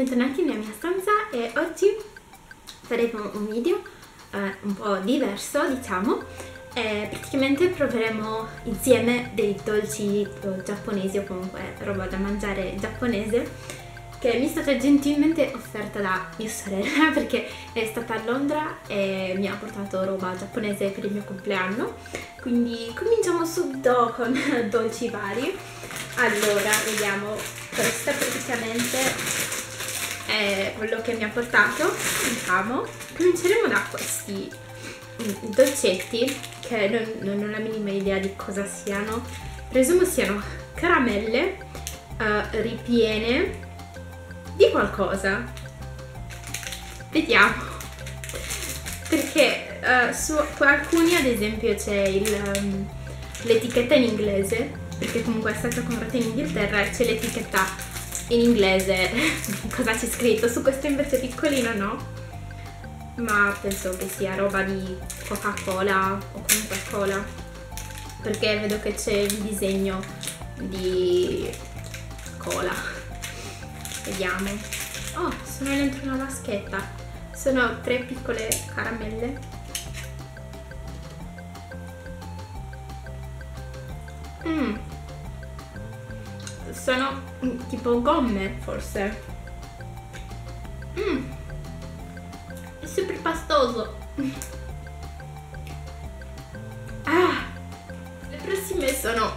bentornati nella mia stanza e oggi faremo un video eh, un po' diverso diciamo e praticamente proveremo insieme dei dolci giapponesi o comunque roba da mangiare giapponese che mi è stata gentilmente offerta da mia sorella perché è stata a Londra e mi ha portato roba giapponese per il mio compleanno. Quindi cominciamo subito con dolci vari. Allora vediamo questa praticamente è quello che mi ha portato diciamo. Cominceremo da questi mm, dolcetti che non, non ho la minima idea di cosa siano. Presumo siano caramelle uh, ripiene di qualcosa. Vediamo. Perché uh, su alcuni ad esempio c'è um, l'etichetta in inglese perché comunque è stata comprata in Inghilterra e c'è l'etichetta in inglese. Cosa c'è scritto? Su questo invece piccolino no? Ma penso che sia roba di Coca-Cola o comunque cola. Perché vedo che c'è il disegno di cola. Vediamo. Oh sono dentro una vaschetta. Sono tre piccole caramelle. Mm. Sono tipo gomme forse. Mm. è super pastoso. Ah le prossime sono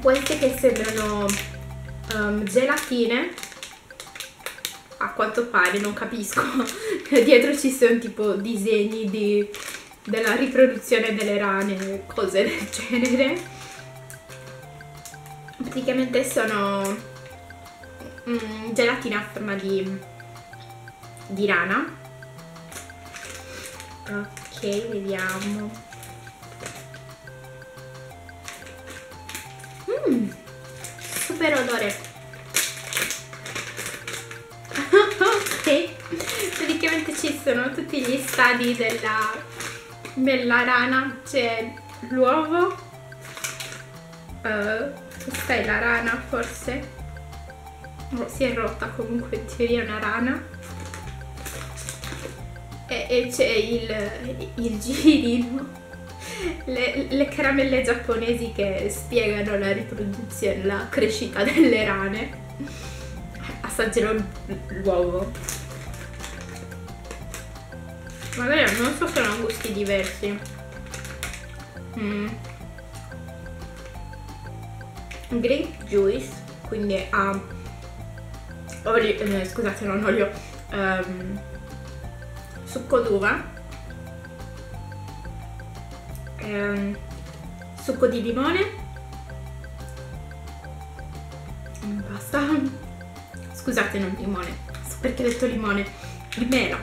queste che sembrano um, gelatine. A quanto pare non capisco. Dietro ci sono tipo disegni di, della riproduzione delle rane cose del genere praticamente sono mm, gelatine a forma di, di rana. Ok vediamo. Mm, super odore. Praticamente ci sono tutti gli stadi della, della rana. C'è l'uovo uh, questa è la rana forse? Oh, si è rotta comunque in teoria una rana. E, e c'è il, il girino le, le, caramelle giapponesi che spiegano la riproduzione, la crescita delle rane. Assaggerò l'uovo. Magari non so se hanno gusti diversi. Mm. Grape juice quindi ha olio, eh, scusate non olio um, succo d'uva. Um, succo di limone. Basta. Scusate non limone. Perché ho detto limone? Di mela.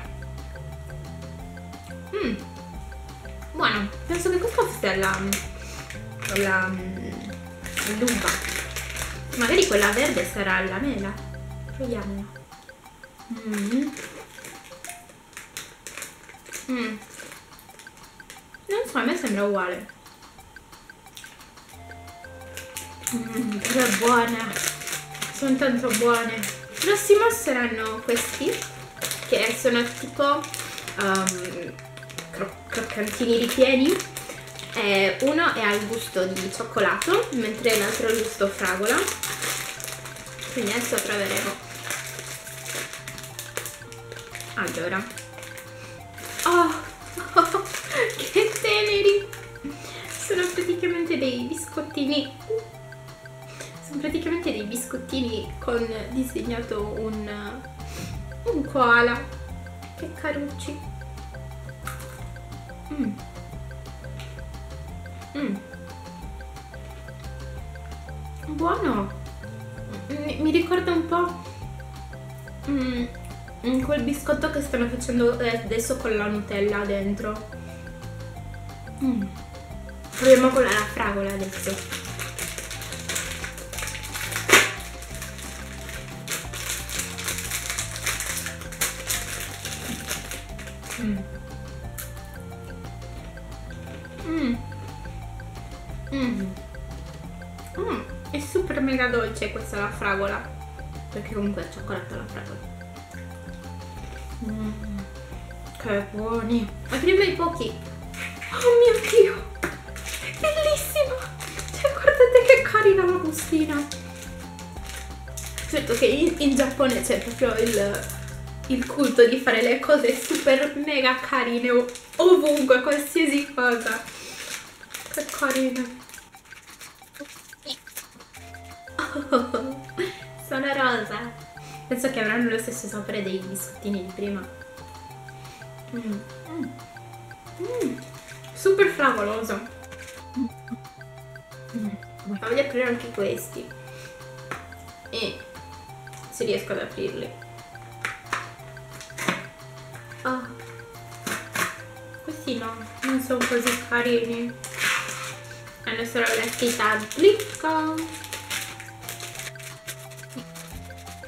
Mm. Buono, penso che questa sia la, la l'uva. Magari quella verde sarà la mela. Proviamola. Mm. Mm. Non so, a me sembra uguale. Mm, è buona. Sono tanto buone. Prossimo saranno questi, che sono tipo um, croccantini ripieni eh, uno è al gusto di cioccolato mentre l'altro è al gusto fragola. Quindi adesso proveremo. Allora. Oh, oh che teneri! Sono praticamente dei biscottini. Sono praticamente dei biscottini con disegnato un, un koala. Che carucci. Mm. Mm. Buono! Mi, mi, ricorda un po' mm, quel biscotto che stanno facendo eh, adesso con la Nutella dentro. Mm. Proviamo con la fragola adesso. Mm. Mm. Mm. Mm. È super mega dolce questa la fragola. perché comunque il cioccolato alla fragola. Mm, che buoni! Ma i pochi. Oh mio dio! Bellissimo! Cioè guardate che carina la bustina! Certo che in, in Giappone c'è proprio il, il culto di fare le cose super mega carine ovunque, qualsiasi cosa. Che carine! sono rosa. Penso che avranno lo stesso sapore dei biscottini di prima. Mm. Mm. Super favoloso. Mm. Voglio aprire anche questi. E se riesco ad aprirli. Oh. Questi no, non sono così carini. Hanno solo la scritta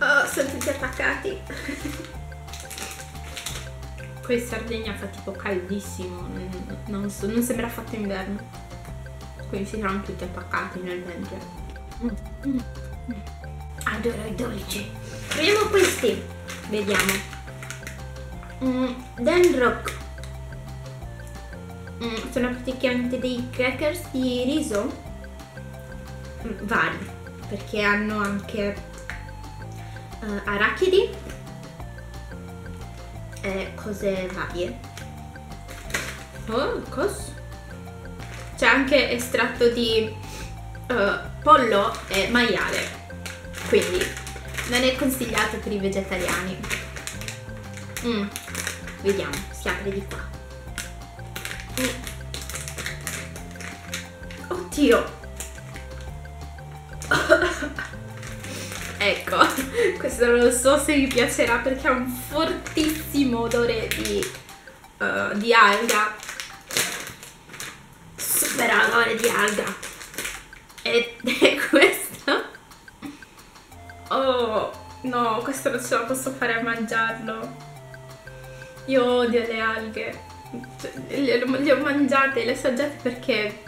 Oh, sono tutti attaccati. Qui in Sardegna fa tipo caldissimo, non, so, non sembra affatto inverno. Quindi si trovano tutti attaccati nel ventre. Adoro i dolci. Proviamo questi. Vediamo. Mm, Dan Rock. Mm, sono praticamente dei crackers di riso mm, vari perché hanno anche uh, arachidi e cose varie. Oh, cos? C'è anche estratto di uh, pollo e maiale, quindi non è consigliato per i vegetariani. Mm. Vediamo, si apre di qua. Mm. Oddio! Ecco, questo non so se vi piacerà perché ha un fortissimo odore di, uh, di alga. Super odore di alga. Ed è questo. Oh, no, questo non ce la posso fare a mangiarlo. Io odio le alghe. Le, le ho mangiate, le assaggiate perché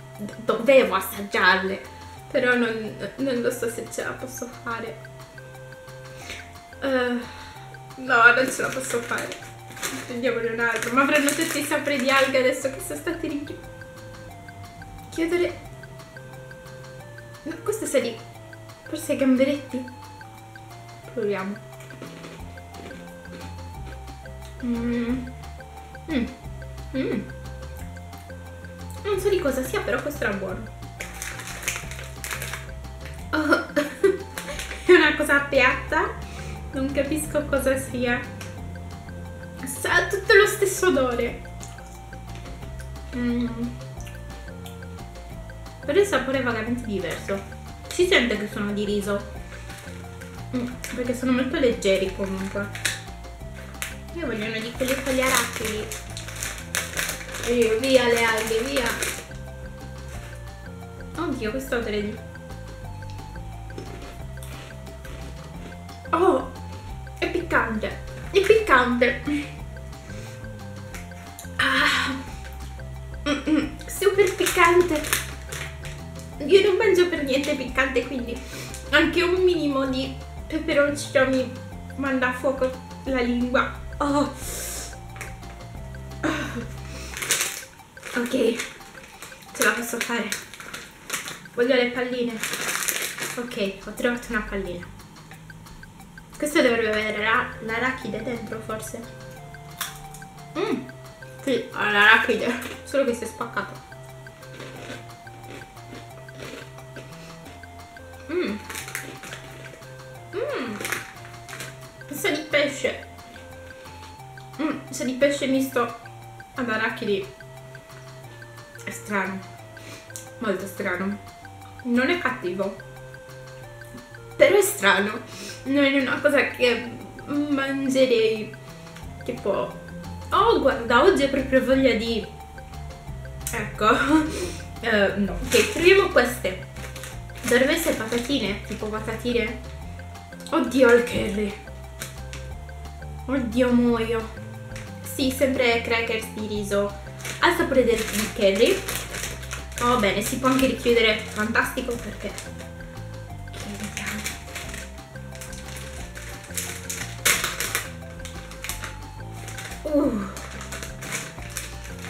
dovevo assaggiarle. Però non, non lo so se ce la posso fare. Uh, no, non ce la posso fare. Prendiamone un altro. Ma avranno tutti i sapori di alga adesso che sono stati rinchiusi. Chiudere. No, questo sa di... Forse i gamberetti. Proviamo. Mmm. Mmm. Mmm. Non so di cosa sia, però questo era buono. Oh. È una cosa piatta non capisco cosa sia. Ha tutto lo stesso odore. Mm. Però il sapore è vagamente diverso. Si sente che sono di riso. Mm, perché sono molto leggeri comunque. Io voglio uno di quelli con gli arachidi. Via, via le alghe, via. Oddio, questo odore di... Oh! Piccante, è piccante. Ah, mm, mm, super piccante. Io non mangio per niente piccante, quindi anche un minimo di peperoncino mi manda a fuoco la lingua. Oh. Oh. Ok, ce la posso fare. Voglio le palline. Ok, ho trovato una pallina. Questo dovrebbe avere l'arachide dentro forse. Mmm, sì, ha l'arachide, solo che si è spaccato. Mmm. Mmm. Sa di pesce. Mmm, sa di pesce misto ad arachidi. È strano. Molto strano. Non è cattivo. Però è strano. Non è una cosa che mangerei tipo oh guarda oggi ho proprio voglia di ecco uh, no ok proviamo queste. Dovrebbe essere patatine tipo patatine. Oddio il curry. Oddio muoio. Sì sempre crackers di riso. Al sapore del curry. Oh bene si può anche richiudere. Fantastico perché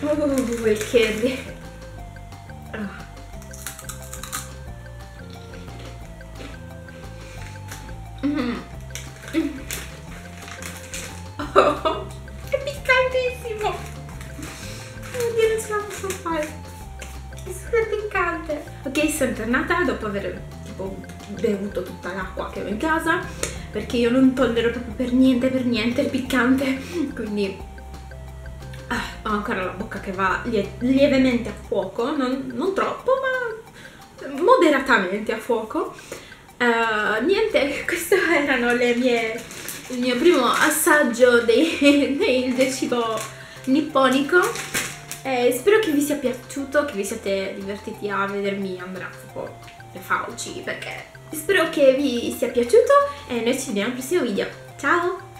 Uh, il curry. Ah. Mm. Mm. Oh, è piccantissimo! Oddio, non ce la posso fare. È super piccante. Ok, sono tornata dopo aver tipo bevuto tutta l'acqua che ho in casa perché io non tollero proprio per niente, per niente il piccante. Quindi ho ancora la bocca che va lie lievemente a fuoco, non, non troppo, ma moderatamente a fuoco. Uh, niente, questo erano le mie, il mio primo assaggio dei, del cibo nipponico. Eh, spero che vi sia piaciuto, che vi siate divertiti a vedermi andare a fuoco le fauci, perché spero che vi sia piaciuto e noi ci vediamo al prossimo video. Ciao!